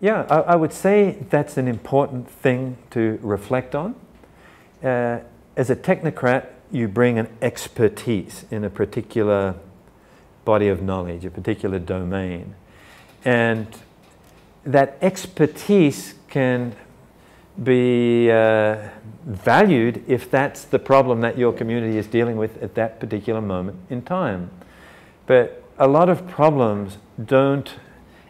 Yeah, I, I, would say that's an important thing to reflect on. Uh, as a technocrat, you bring an expertise in a particular body of knowledge, a particular domain. And that expertise can be uh, valued if that's the problem that your community is dealing with at that particular moment in time. But a lot of problems don't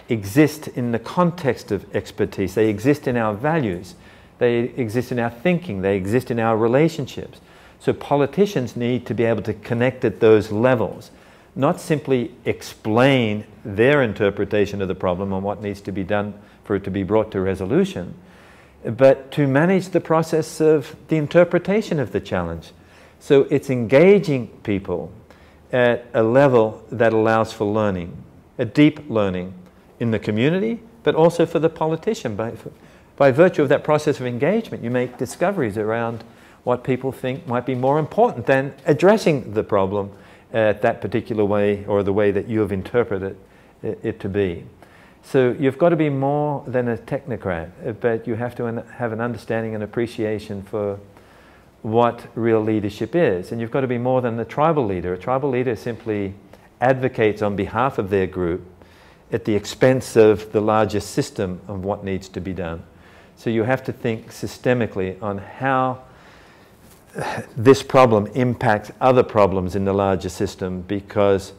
exist in the context of expertise. They exist in our values. They exist in our thinking. They exist in our relationships. So politicians need to be able to connect at those levels, not simply explain their interpretation of the problem and what needs to be done for it to be brought to resolution, but to manage the process of the interpretation of the challenge. So it's engaging people at a level that allows for learning, a deep learning, in the community, but also for the politician. By, by virtue of that process of engagement, you make discoveries around what people think might be more important than addressing the problem at that particular way or the way that you have interpreted it, it to be. So you've got to be more than a technocrat, uh, but you have to have an understanding and appreciation for what real leadership is. And you've got to be more than a tribal leader. A tribal leader simply advocates on behalf of their group at the expense of the larger system of what needs to be done. So you have to think systemically on how this problem impacts other problems in the larger system because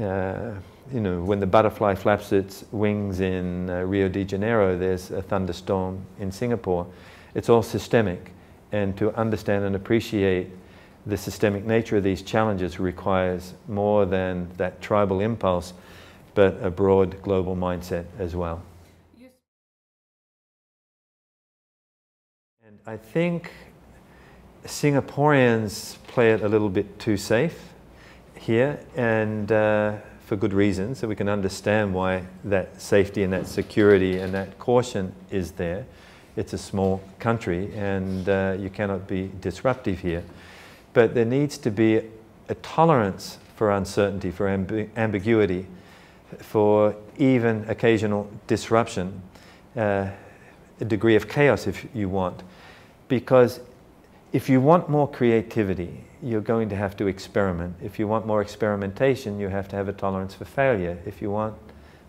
uh, you know when the butterfly flaps its wings in uh, Rio de Janeiro there's a thunderstorm in Singapore. It's all systemic. And to understand and appreciate the systemic nature of these challenges requires more than that tribal impulse but a broad global mindset as well. And I think Singaporeans play it a little bit too safe here, and uh, for good reasons, so we can understand why that safety and that security and that caution is there. It's a small country, and uh, you cannot be disruptive here. But there needs to be a tolerance for uncertainty, for amb ambiguity, for even occasional disruption, uh, a degree of chaos if you want. Because if you want more creativity, you're going to have to experiment. If you want more experimentation, you have to have a tolerance for failure. If you want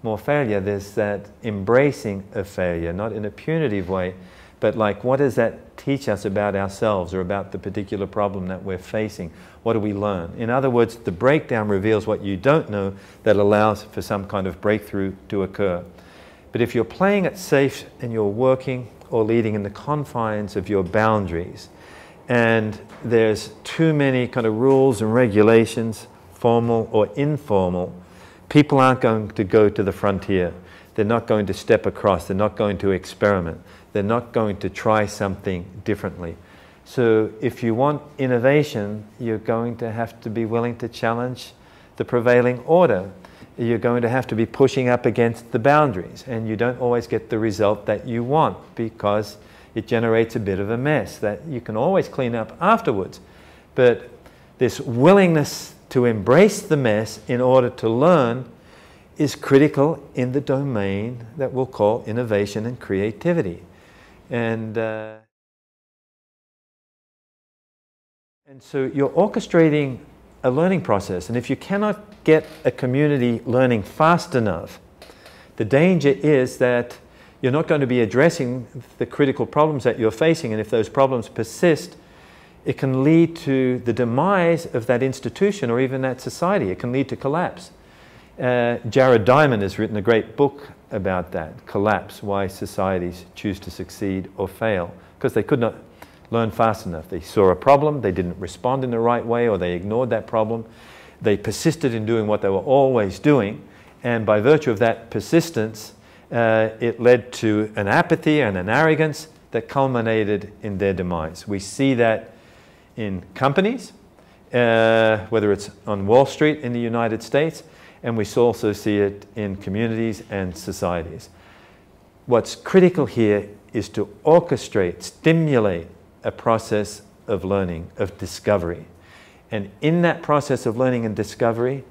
more failure, there's that embracing of failure, not in a punitive way, but like, what does that teach us about ourselves or about the particular problem that we're facing? What do we learn? In other words, the breakdown reveals what you don't know that allows for some kind of breakthrough to occur. But if you're playing it safe and you're working or leading in the confines of your boundaries, and there's too many kind of rules and regulations, formal or informal, people aren't going to go to the frontier. They're not going to step across. They're not going to experiment they're not going to try something differently. So if you want innovation, you're going to have to be willing to challenge the prevailing order. You're going to have to be pushing up against the boundaries, and you don't always get the result that you want because it generates a bit of a mess that you can always clean up afterwards. But this willingness to embrace the mess in order to learn is critical in the domain that we'll call innovation and creativity. And, uh, and so you're orchestrating a learning process. And if you cannot get a community learning fast enough, the danger is that you're not going to be addressing the critical problems that you're facing. And if those problems persist, it can lead to the demise of that institution or even that society. It can lead to collapse. Uh, Jared Diamond has written a great book about that collapse, why societies choose to succeed or fail, because they could not learn fast enough. They saw a problem, they didn't respond in the right way, or they ignored that problem. They persisted in doing what they were always doing, and by virtue of that persistence, uh, it led to an apathy and an arrogance that culminated in their demise. We see that in companies, uh, whether it's on Wall Street in the United States, and we also see it in communities and societies. What's critical here is to orchestrate, stimulate a process of learning, of discovery. And in that process of learning and discovery,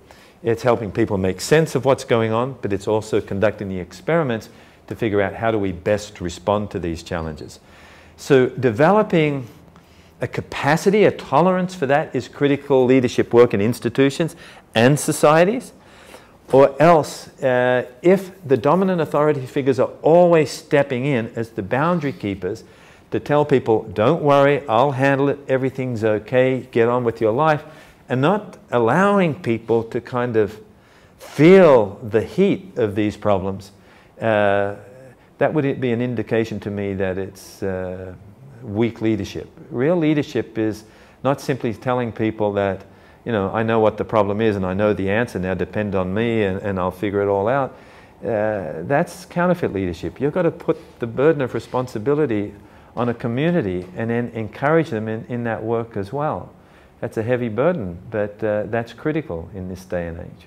It's helping people make sense of what's going on, but it's also conducting the experiments to figure out how do we best respond to these challenges. So developing a capacity, a tolerance for that is critical leadership work in institutions and societies. Or else, uh, if the dominant authority figures are always stepping in as the boundary keepers to tell people, don't worry, I'll handle it, everything's okay, get on with your life, and not allowing people to kind of feel the heat of these problems, uh, that would be an indication to me that it's uh, weak leadership. Real leadership is not simply telling people that, you know, I know what the problem is and I know the answer now, depend on me and, and I'll figure it all out. Uh, that's counterfeit leadership. You've got to put the burden of responsibility on a community and then encourage them in, in that work as well. That's a heavy burden, but uh, that's critical in this day and age.